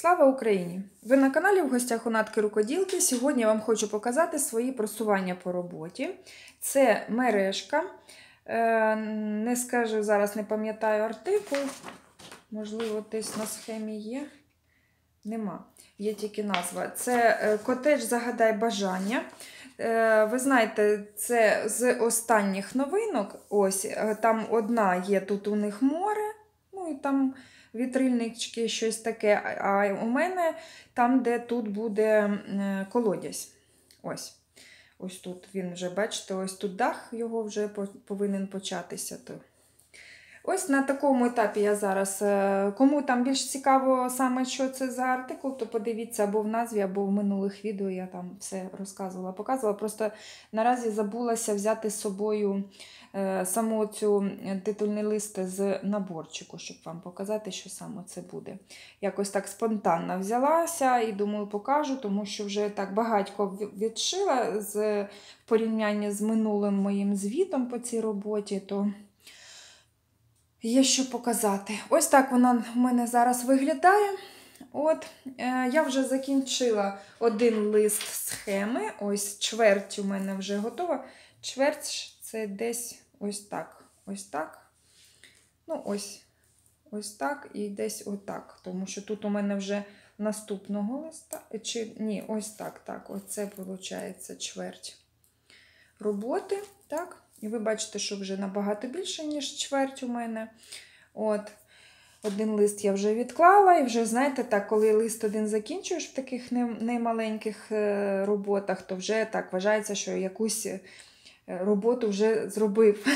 Слава Україні! Ви на каналі в гостях у Натки Рукоділки. Сьогодні я вам хочу показати свої просування по роботі. Це мережка. Е, Не скажу, зараз не пам'ятаю артикул. Можливо, десь на схемі є. Нема. Є тільки назва. Це е, котедж Загадай бажання. Е, Ви знаєте, це з останніх новинок. Ось там одна є тут у них море. Ну і там вітрильнички, щось таке. А у мене там, де тут буде колодязь. Ось. Ось тут він вже, бачите, ось тут дах його вже повинен початися. Ось на такому етапі я зараз. е, Кому там більш цікаво саме, що це за артикул, то подивіться або в назві, або в минулих відео я там все розказувала, показувала. Просто наразі забулася взяти з собою саму цю титульний лист з наборчику, щоб вам показати, що саме це буде. Якось так спонтанно взялася і думаю, покажу, тому що вже так багатько відшила з в порівнянні з минулим моїм звітом по цій роботі. то Є що показати. Ось так вона в мене зараз виглядає. От, е, Я вже закінчила один лист схеми. Ось чверть у мене вже готова. Чверть це десь ось так. Ось так. Ну, ось ось так і десь отак. Тому що тут у мене вже наступного листа. Чи ні, ось так. так. Оце виходить чверть роботи. так. І ви бачите, що вже набагато більше, ніж чверть у мене. От. Один лист я вже відклала, і вже, знаєте, так, коли лист один закінчуєш в таких немаленьких е, роботах, то вже так вважається, що якусь роботу вже зробив.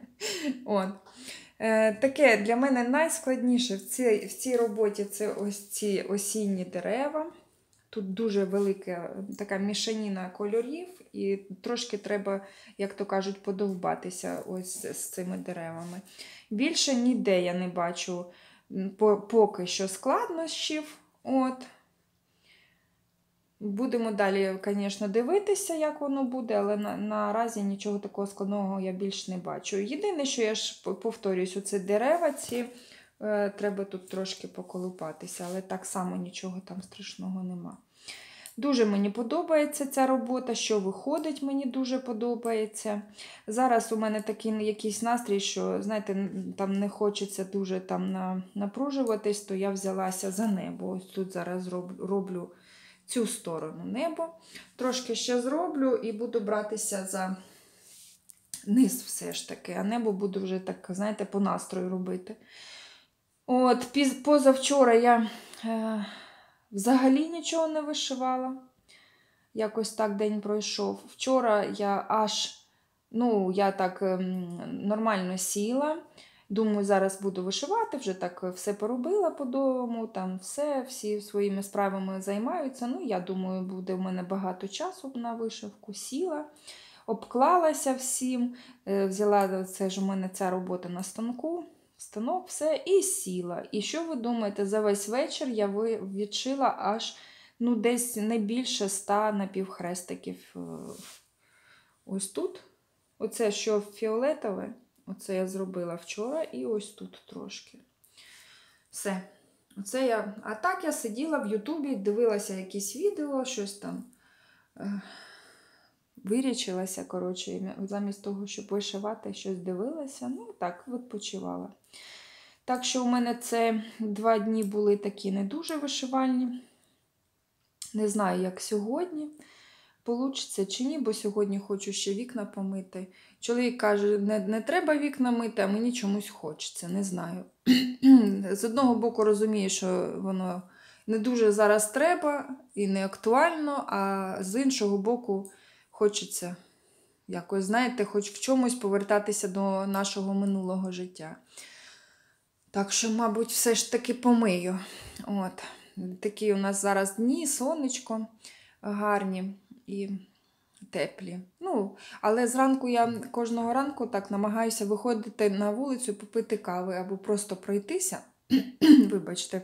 От. Е, таке для мене найскладніше в цій, в цій роботі це ось ці осінні дерева. Тут дуже велика така мішаніна кольорів, і трошки треба, як то кажуть, подовбатися ось з цими деревами. Більше ніде я не бачу поки що складнощів. От. Будемо далі, звісно, дивитися, як воно буде, але на, наразі нічого такого складного я більш не бачу. Єдине, що я ж повторюсь, оце дерева ці. Е, треба тут трошки поколупатися, але так само нічого там страшного нема. Дуже мені подобається ця робота, що виходить, мені дуже подобається. Зараз у мене такий якийсь настрій, що, знаєте, там не хочеться дуже там напружуватись, то я взялася за небо. Ось тут зараз роблю цю сторону небо. Трошки ще зроблю і буду братися за низ все ж таки, а небо буду вже так, знаєте, по настрою робити. От, позавчора я е, взагалі нічого не вишивала. Якось так день пройшов. Вчора я аж, ну, я так е, нормально сіла. Думаю, зараз буду вишивати, вже так все поробила по дому, там все, всі своїми справами займаються. Ну, я думаю, буде в мене багато часу на вишивку. Сіла, обклалася всім, е, взяла це ж у мене ця робота на станку станок, все, і сіла. І що ви думаєте, за весь вечір я відшила аж ну, десь не більше ста напівхрестиків. Е, ось тут. Оце що фіолетове, оце я зробила вчора, і ось тут трошки. Все. Оце я... А так я сиділа в Ютубі, дивилася якісь відео, щось там. Е, вирічилася, коротше, замість того, щоб вишивати, щось дивилася, ну так, відпочивала. Так що у мене це два дні були такі не дуже вишивальні. Не знаю, як сьогодні. Получиться чи ні, бо сьогодні хочу ще вікна помити. Чоловік каже, не не треба вікна мити, а мені чомусь хочеться, не знаю. З одного боку, розумію, що воно не дуже зараз треба і не актуально, а з іншого боку, хочеться якось, знаєте, хоч в чомусь повертатися до нашого минулого життя. Так що, мабуть, все ж таки помию. От. Такі у нас зараз дні, сонечко гарні і теплі. Ну, Але зранку я кожного ранку так намагаюся виходити на вулицю, попити кави або просто пройтися. Вибачте.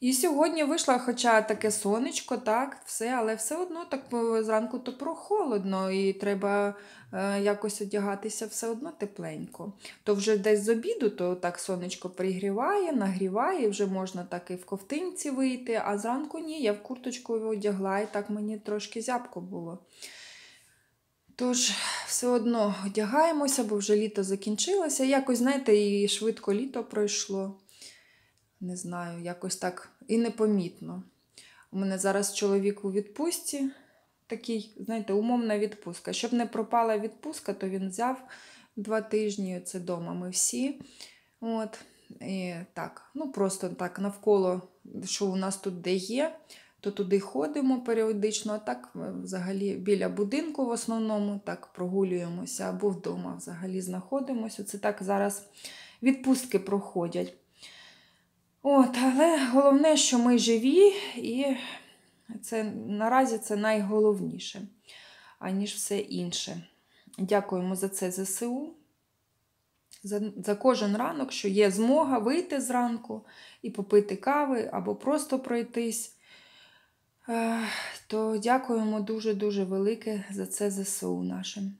І сьогодні вийшло, хоча таке сонечко, так, все, але все одно так е, зранку то прохолодно, і треба е, якось одягатися все одно тепленько. То вже десь з обіду, то так сонечко пригріває, нагріває, вже можна так і в ковтинці вийти, а зранку ні, я в курточку одягла, і так мені трошки зябко було. Тож, все одно одягаємося, бо вже літо закінчилося. Якось, знаєте, і швидко літо пройшло. Не знаю, якось так і непомітно. У мене зараз чоловік у відпустці, такий, знаєте, умовна відпустка. Щоб не пропала відпустка, то він взяв два тижні. Це вдома ми всі. От, і так, ну Просто так навколо, що у нас тут де є, то туди ходимо періодично, а так взагалі біля будинку в основному так прогулюємося або вдома взагалі знаходимося. Це так зараз відпустки проходять. От, Але головне, що ми живі, і це наразі це найголовніше, аніж все інше. Дякуємо за це ЗСУ. За за кожен ранок, що є змога вийти зранку і попити кави або просто пройтись. То дякуємо дуже-дуже велике за це ЗСУ нашим.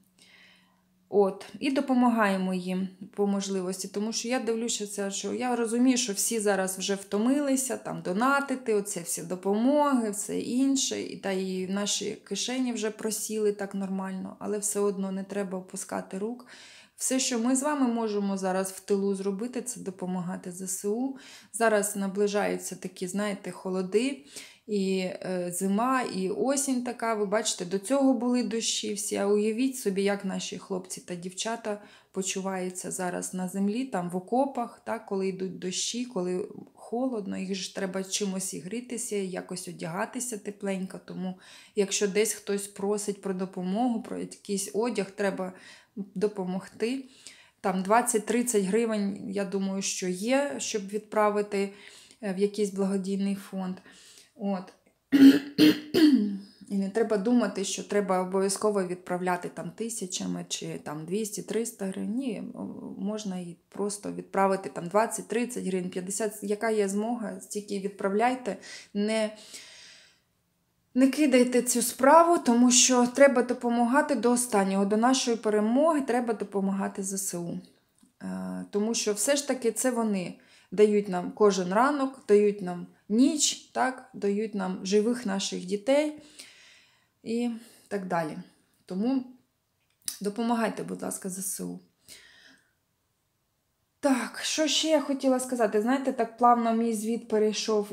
От, І допомагаємо їм по можливості, тому що я дивлюся, що я розумію, що всі зараз вже втомилися там донатити, оце всі допомоги, все інше, і та і наші кишені вже просіли так нормально, але все одно не треба опускати рук. Все, що ми з вами можемо зараз в тилу зробити, це допомагати ЗСУ. Зараз наближаються такі, знаєте, холоди і е, зима, і осінь така. Ви бачите, до цього були дощі всі. А уявіть собі, як наші хлопці та дівчата почуваються зараз на землі, там в окопах, так, коли йдуть дощі, коли холодно, їх ж треба чимось і грітися, якось одягатися тепленько. Тому, якщо десь хтось просить про допомогу, про якийсь одяг, треба допомогти. Там 20-30 гривень, я думаю, що є, щоб відправити е, в якийсь благодійний фонд. От. І не треба думати, що треба обов'язково відправляти там тисячами чи там 200-300 гривень. Ні, можна і просто відправити там 20-30 гривень, 50, яка є змога, стільки відправляйте. Не не кидайте цю справу, тому що треба допомагати до останнього. До нашої перемоги треба допомагати ЗСУ. Е, тому що все ж таки це вони дають нам кожен ранок, дають нам ніч, так, дають нам живих наших дітей і так далі. Тому допомагайте, будь ласка, ЗСУ. Так, що ще я хотіла сказати? Знаєте, так плавно мій звіт перейшов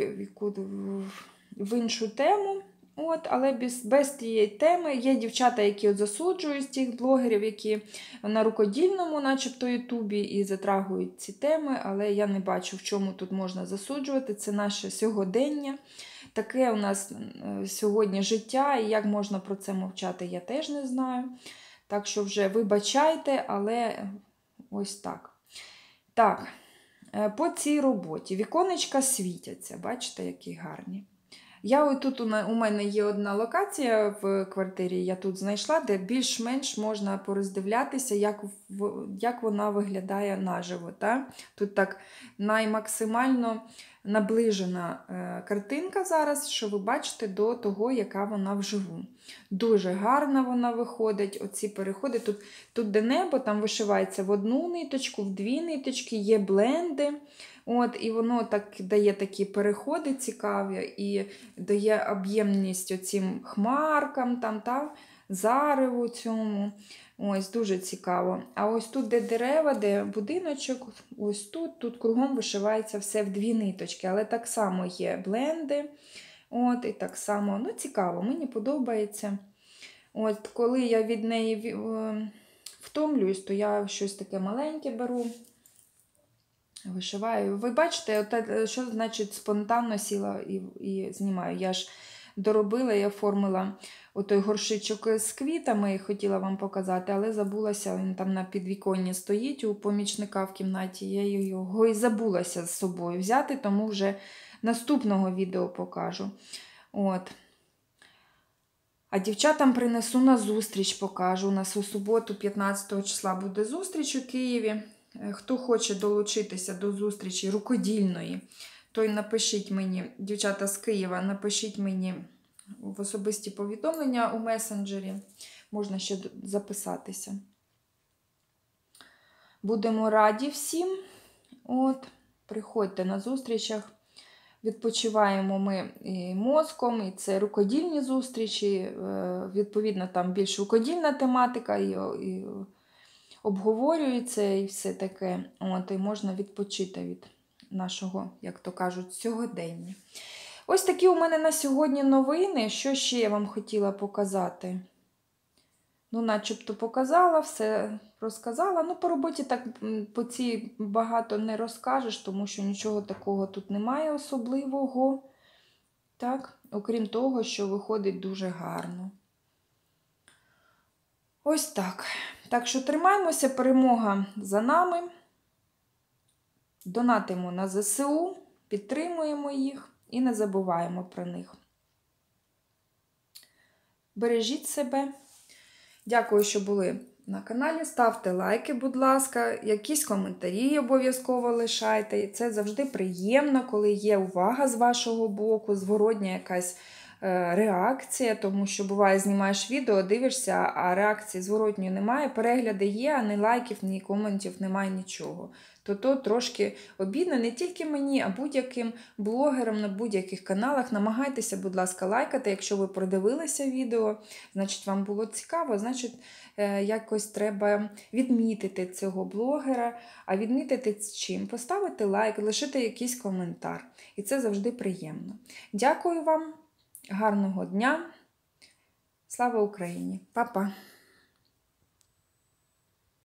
в іншу тему. От, Але без без тієї теми є дівчата, які от засуджують тих блогерів, які на рукодільному, начебто, Ютубі, і затрагують ці теми, але я не бачу, в чому тут можна засуджувати. Це наше сьогодення. Таке у нас е, сьогодні життя, і як можна про це мовчати, я теж не знаю. Так що вже вибачайте, але ось так. Так, е, по цій роботі віконечка світяться, бачите, які гарні. Я ось тут у мене є одна локація в квартирі, я тут знайшла, де більш-менш можна пороздивлятися, як як вона виглядає наживо. Та? Тут так наймаксимально наближена е, картинка зараз, що ви бачите до того, яка вона вживу. Дуже гарна вона виходить. Оці переходи. Тут, тут де небо, там вишивається в одну ниточку, в дві ниточки, є бленди. От, І воно так дає такі переходи цікаві і дає об'ємність оцим хмаркам, там, та, зареву цьому. Ось Дуже цікаво. А ось тут, де дерева, де будиночок, ось тут тут кругом вишивається все в дві ниточки, але так само є бленди. От, І так само ну, цікаво, мені подобається. От, Коли я від неї е, втомлююсь, то я щось таке маленьке беру. Вишиваю. Ви бачите, що значить спонтанно сіла і і знімаю. Я ж доробила і оформила отой горшичок з квітами і хотіла вам показати, але забулася, він там на підвіконні стоїть у помічника в кімнаті. Я його і забулася з собою взяти, тому вже наступного відео покажу. От. А дівчатам принесу на зустріч, покажу. У нас у суботу, 15 числа, буде зустріч у Києві. Е, хто хоче долучитися до зустрічі рукодільної, той напишіть мені, дівчата з Києва, напишіть мені в особисті повідомлення у месенджері. Можна ще записатися. Будемо раді всім. От, приходьте на зустрічах. Відпочиваємо ми і мозком, і це рукодільні зустрічі. е, Відповідно, там більш рукодільна тематика, і, і обговорюється, і все таке. От, і можна відпочити від нашого, як то кажуть, сьогодення. Ось такі у мене на сьогодні новини. Що ще я вам хотіла показати? Ну, начебто показала, все розказала. Ну, по роботі так по цій багато не розкажеш, тому що нічого такого тут немає особливого. Так, окрім того, що виходить дуже гарно. Ось так. Так що тримаємося, перемога за нами. Донатимо на ЗСУ, підтримуємо їх і не забуваємо про них. Бережіть себе. Дякую, що були на каналі. Ставте лайки, будь ласка, якісь коментарі обов'язково лишайте. Це завжди приємно, коли є увага з вашого боку, зворотня якась реакція, тому що буває, знімаєш відео, дивишся, а реакції зворотньої немає. Перегляди є, а ні лайків, ні коментів немає нічого. То то трошки обідно не тільки мені, а будь-яким блогерам на будь-яких каналах. Намагайтеся, будь ласка, лайкати. Якщо ви продивилися відео, значить вам було цікаво, значить е, якось треба відмітити цього блогера. А відмітити з чим? Поставити лайк, лишити якийсь коментар. І це завжди приємно. Дякую вам, гарного дня. Слава Україні! Па-па!